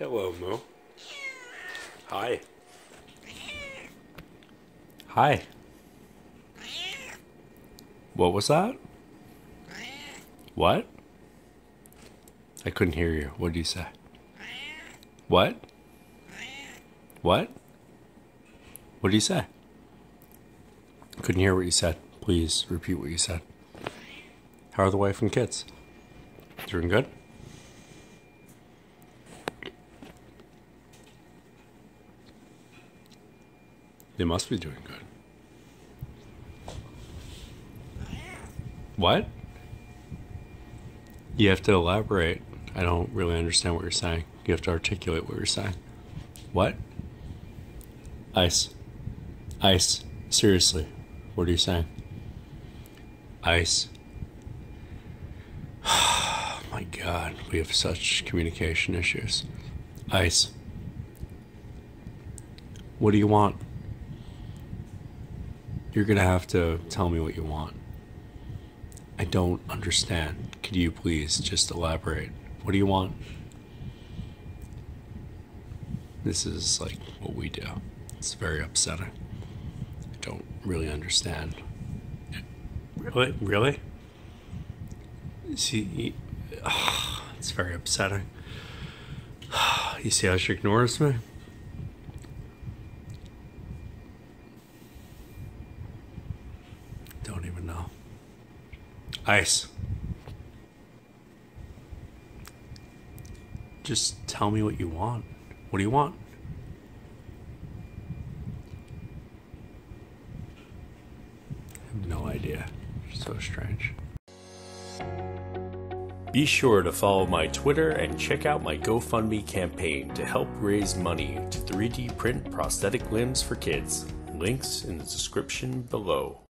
Hello, Moo. Hi. Hi. What was that? What? I couldn't hear you. What did you say? What? What? What did you say? Couldn't hear what you said. Please repeat what you said. How are the wife and kids? Doing good? They must be doing good. What? You have to elaborate. I don't really understand what you're saying. You have to articulate what you're saying. What? Ice. Ice. Seriously. What are you saying? Ice. Oh my god, we have such communication issues. Ice. What do you want? You're gonna have to tell me what you want. I don't understand. Could you please just elaborate? What do you want? This is like what we do. It's very upsetting. I don't really understand. Really? Really? See, it's very upsetting. You see how she ignores me? Don't even know. Ice. Just tell me what you want. What do you want? I have no idea. So strange. Be sure to follow my Twitter and check out my GoFundMe campaign to help raise money to 3D print prosthetic limbs for kids. Links in the description below.